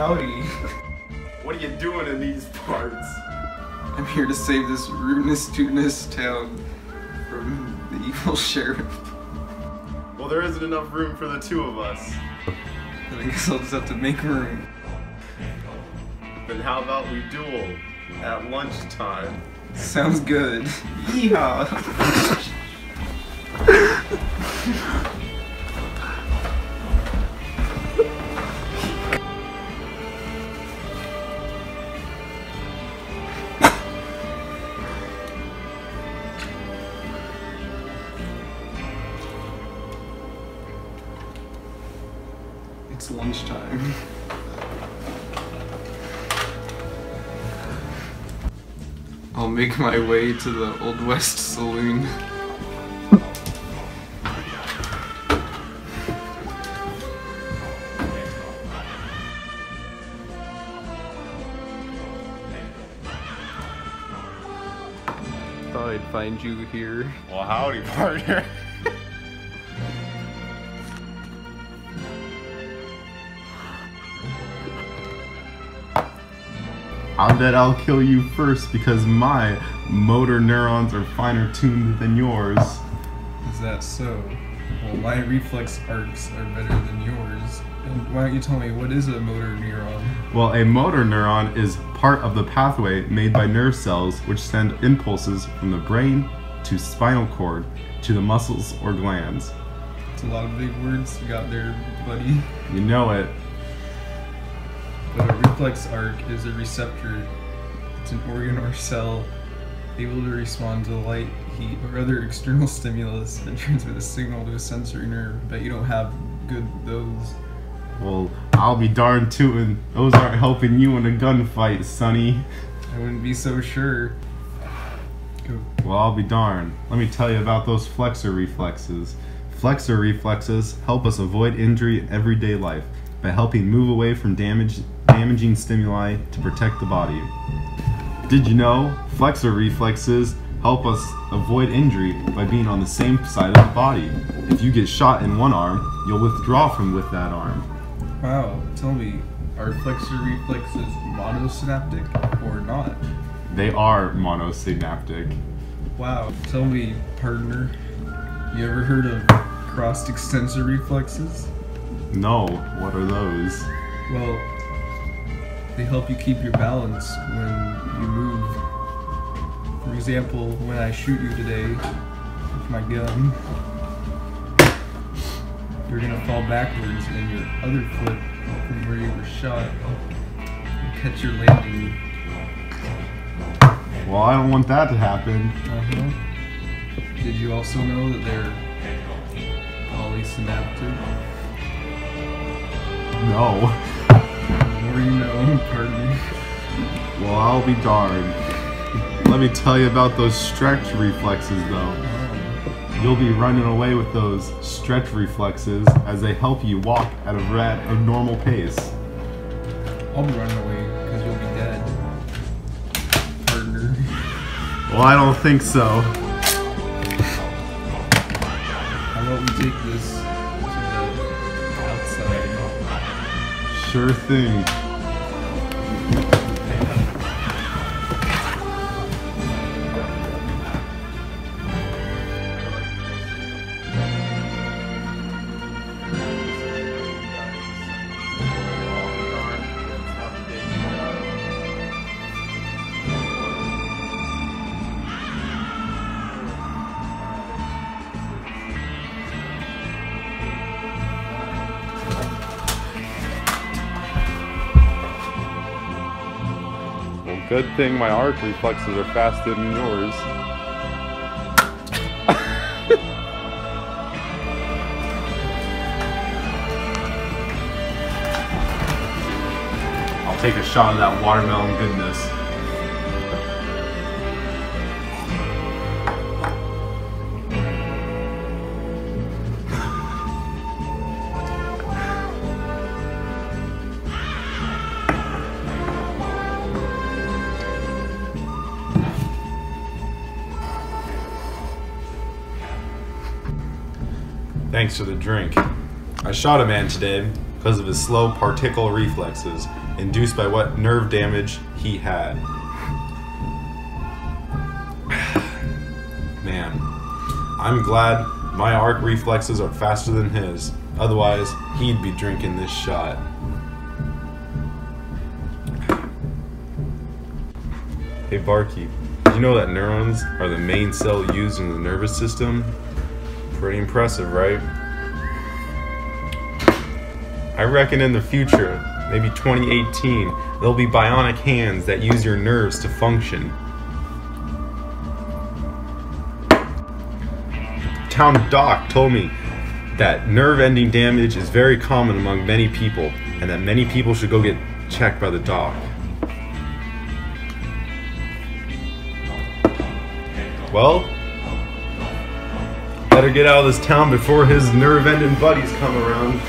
Howdy. What are you doing in these parts? I'm here to save this ruinous, tootinous town from the evil sheriff. Well, there isn't enough room for the two of us. I guess I'll just have to make room. Then how about we duel at lunchtime? Sounds good. Yeehaw! lunchtime. I'll make my way to the Old West Saloon. Thought I'd find you here. Well, howdy, partner. I'll bet I'll kill you first because my motor neurons are finer tuned than yours. Is that so? Well, my reflex arcs are better than yours. And why don't you tell me what is a motor neuron? Well, a motor neuron is part of the pathway made by nerve cells which send impulses from the brain to spinal cord to the muscles or glands. It's a lot of big words you got there, buddy. You know it. But a reflex arc is a receptor. It's an organ or cell able to respond to light, heat, or other external stimulus and transmit a signal to a sensory nerve. But you don't have good those. Well, I'll be darned tootin'. Those aren't helping you in a gunfight, Sonny. I wouldn't be so sure. Go. Well, I'll be darned. Let me tell you about those flexor reflexes. Flexor reflexes help us avoid injury in everyday life by helping move away from damage, damaging stimuli to protect the body. Did you know flexor reflexes help us avoid injury by being on the same side of the body? If you get shot in one arm, you'll withdraw from with that arm. Wow, tell me, are flexor reflexes monosynaptic or not? They are monosynaptic. Wow, tell me, partner, you ever heard of crossed extensor reflexes? No, what are those? Well, they help you keep your balance when you move. For example, when I shoot you today with my gun, you're gonna fall backwards and your other foot from where you were shot will catch your landing. Well, I don't want that to happen. Uh-huh. Did you also know that they're polysynaptic? No. More pardon me. Well, I'll be darned. Let me tell you about those stretch reflexes, though. You'll be running away with those stretch reflexes as they help you walk at a, rat, a normal pace. I'll be running away because you'll be dead. Partner. Well, I don't think so. How about we take this Sure thing. Good thing my arc reflexes are faster than yours. I'll take a shot of that watermelon goodness. Thanks for the drink. I shot a man today, because of his slow particle reflexes induced by what nerve damage he had. Man, I'm glad my arc reflexes are faster than his. Otherwise, he'd be drinking this shot. Hey Barkeep, you know that neurons are the main cell used in the nervous system? Pretty impressive, right? I reckon in the future, maybe 2018, there'll be bionic hands that use your nerves to function. Town doc told me that nerve ending damage is very common among many people and that many people should go get checked by the doc. Well, better get out of this town before his nerve ending buddies come around.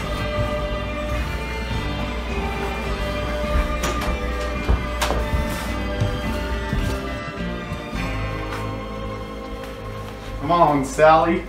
Come on, Sally.